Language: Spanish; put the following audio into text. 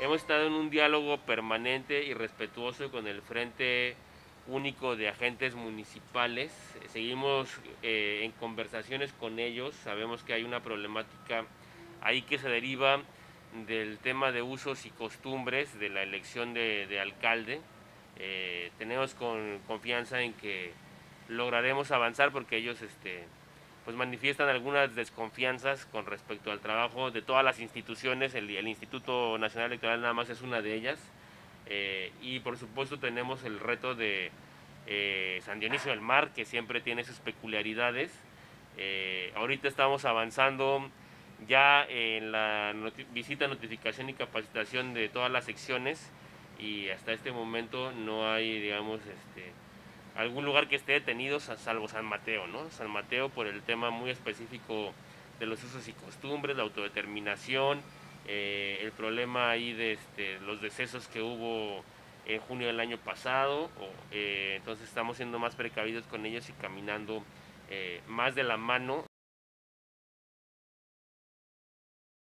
Hemos estado en un diálogo permanente y respetuoso con el Frente Único de Agentes Municipales. Seguimos eh, en conversaciones con ellos. Sabemos que hay una problemática ahí que se deriva del tema de usos y costumbres de la elección de, alcalde. Eh, tenemos con, confianza en que lograremos avanzar porque ellos este, pues manifiestan algunas desconfianzas con respecto al trabajo de todas las instituciones, el, Instituto Nacional Electoral nada más es una de ellas, eh, y por supuesto tenemos el reto de eh, San Dionisio del Mar, que siempre tiene sus peculiaridades. Eh, ahorita estamos avanzando ya en la visita, notificación y capacitación de todas las secciones. Y hasta este momento no hay, digamos, este, algún lugar que esté detenido, salvo San Mateo, ¿no? San Mateo por el tema muy específico de los usos y costumbres, la autodeterminación, eh, el problema ahí de este, los decesos que hubo en junio del año pasado, eh, entonces estamos siendo más precavidos con ellos y caminando eh, más de la mano